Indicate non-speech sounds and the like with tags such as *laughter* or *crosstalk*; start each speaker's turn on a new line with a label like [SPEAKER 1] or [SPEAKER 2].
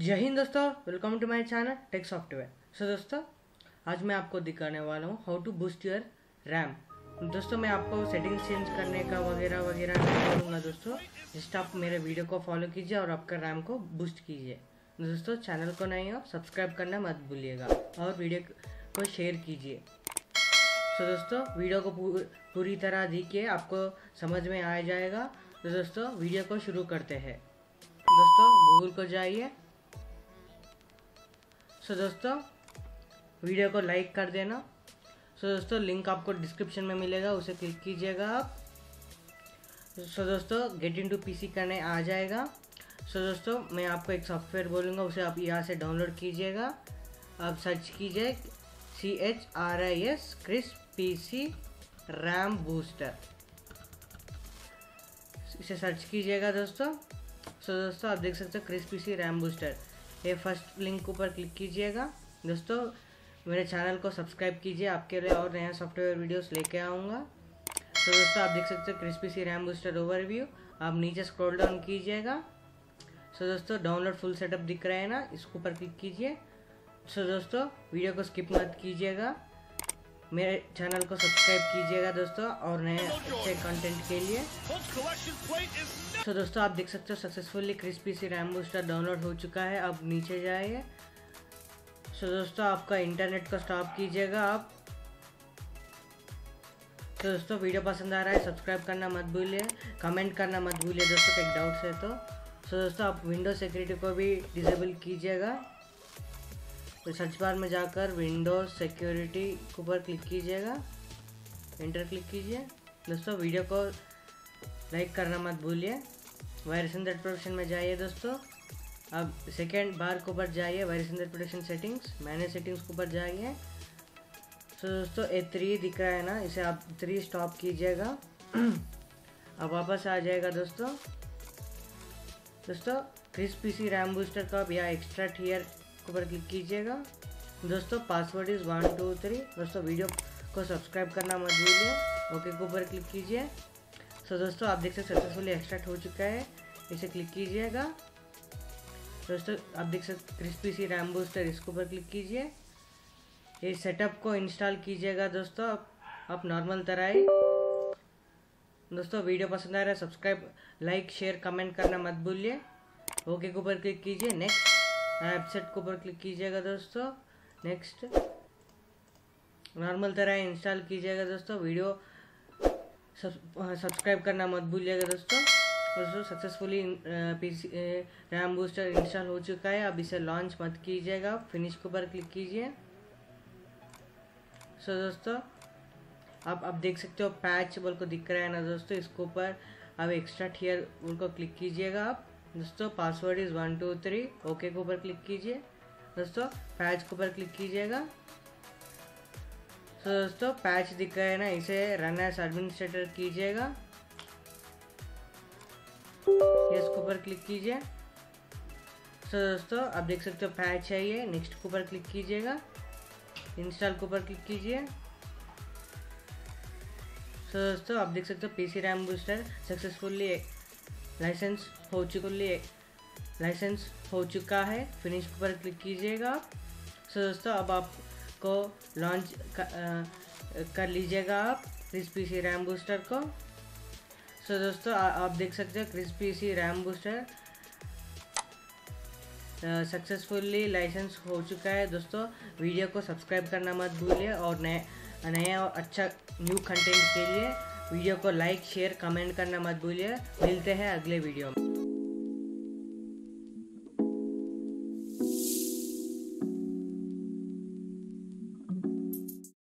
[SPEAKER 1] जय हिंद दोस्तों welcome to my channel tech software so दोस्तों, आज मैं आपको दिखाने वाला हूँ how to boost your RAM दोस्तों, मैं आपको सेटिंग्स चेंज करने का वगैरह वगैरह नहीं करूँगा दोस्तों। जस्ट आप मेरे वीडियो को फॉलो कीजिए और आपका रैम को बूस्ट कीजिए। दोस्तों चैनल को नहीं हो सब्सक्राइब करना मत भूलिएगा और वीडियो को शेयर कीजिए। सो दोस्तों वीडियो को पूरी तरह देखिए, आपको समझ में आ जाएगा। तो दोस्तों वीडियो को शुरू करते हैं। दोस्तों गूगल को जाइए। सो दोस्तों वीडियो को लाइक कर देना। सो दोस्तों लिंक आपको डिस्क्रिप्शन में मिलेगा, उसे क्लिक कीजिएगा आप। सो दोस्तों गेट इन टू पीसी करने आ जाएगा। सो दोस्तों, मैं आपको एक सॉफ्टवेयर बोलूँगा, उसे आप यहाँ से डाउनलोड कीजिएगा। आप सर्च कीजिए C H R I S Chris P C RAM booster इसे सर्च कीजिएगा, दोस्तों। सो दोस्तों, आप देख सकते हो Chris P C RAM booster ये फ़र्स्ट लिंक ऊपर क्लिक कीजिएगा। दोस्तों, मेरे चैनल को सब्सक्राइब कीजिए। आपके लिए और नया सॉफ्टवेयर वीडियोस लेके आऊँगा। तो दोस्तों, आप देख सकते हो Chris P C RAM booster overview आप नीचे स्क्रॉल डाउन कीजिएगा। सो दोस्तों डाउनलोड फुल सेटअप दिख रहा है ना? इसके ऊपर क्लिक कीजिए। सो दोस्तों वीडियो को स्किप मत कीजिएगा। मेरे चैनल को सब्सक्राइब कीजिएगा दोस्तों और नए अच्छे कंटेंट के लिए। तो दोस्तों, आप देख सकते हो successfully Chris P C RAM booster download हो चुका है, अब नीचे जाइए। सो दोस्तों, आपका इंटरनेट को स्टॉप कीजिएगा आप। तो दोस्तों वीडियो पसंद आ रहा है सब्सक्राइब करना मत भूलिए। कमेंट करना मत भूलिए, दोस्तों एक डाउट्स है तो। सो दोस्तों, आप विंडो सिक्योरिटी को भी डिसेबल कीजिएगा। तो सर्च बार में जाकर विंडोज़ सिक्योरिटी के ऊपर क्लिक कीजिएगा। इंटर क्लिक कीजिए। दोस्तों वीडियो को लाइक करना मत भूलिए। वायरस इन प्रोटेक्शन में जाइए दोस्तों। अब सेकेंड बार के ऊपर जाइए virus in protection settings manage settings के ऊपर जाइए। तो दोस्तों ए थ्री दिख रहा है ना? इसे आप थ्री स्टॉप कीजिएगा। *clears throat* अब वापस आ जाएगा दोस्तों। दोस्तों Chris P C RAM booster का यहाँ एक्स्ट्रा टीयर ऊपर क्लिक कीजिएगा। दोस्तों password is one two three दोस्तों वीडियो को सब्सक्राइब करना मत भूलिए। ओके के ऊपर क्लिक कीजिए। सो दोस्तों, आप देख सकते सक्सेसफुली एक्सट्रैक्ट हो चुका है। इसे क्लिक कीजिएगा। दोस्तों, आप देख सकते क्रिस्पी सी रैम बूस्टर इसके ऊपर क्लिक कीजिए। ये सेटअप को इंस्टॉल कीजिएगा, दोस्तों। आप नॉर्मल तरह ही। दोस्तों वीडियो पसंद आ रहा है सब्सक्राइब लाइक शेयर कमेंट करना मत भूलिए। ओके के ऊपर क्लिक कीजिए। नेक्स्ट एपसेट के ऊपर क्लिक कीजिएगा दोस्तों। नेक्स्ट नॉर्मल तरह इंस्टॉल कीजिएगा दोस्तों। वीडियो सब्सक्राइब करना मत भूलिएगा दोस्तों। दोस्तों successfully PC RAM booster install हो चुका है। अब इसे लॉन्च मत कीजिएगा। फिनिश के ऊपर क्लिक कीजिए। सो दोस्तों, आप अब देख सकते हो पैच बोल को दिख रहा है ना दोस्तों? इसके ऊपर, अब एक्स्ट्रा टीयर बोल को क्लिक कीजिएगा आप। दोस्तों password is one two three okay के ऊपर क्लिक कीजिए। दोस्तों पैच के ऊपर क्लिक कीजिएगा। तो दोस्तों पैच दिख रहा है ना, इसे रन एस एडमिनिस्ट्रेटर कीजिएगा। यस के ऊपर क्लिक कीजिए। तो दोस्तों, आप देख सकते हो पैच है ये। नेक्स्ट के ऊपर क्लिक कीजिएगा। इंस्टॉल के ऊपर क्लिक कीजिए। तो दोस्तों, आप देख सकते हो PC RAM booster successfully license हो चुकी लाइसेंस हो चुका है। फिनिश पर क्लिक कीजिएगा। सो दोस्तों अब आपको लॉन्च कर लीजिएगा आप क्रिस्पी सी रैम बूस्टर को। सो दोस्तों आ, आप देख सकते हो Chris P C RAM booster successfully license हो चुका है। दोस्तों वीडियो को सब्सक्राइब करना मत भूलिए और नए नया और अच्छा न्यू कंटेंट के लिए वीडियो को लाइक शेयर कमेंट करना मत भूलिए। मिलते हैं अगले वीडियो में।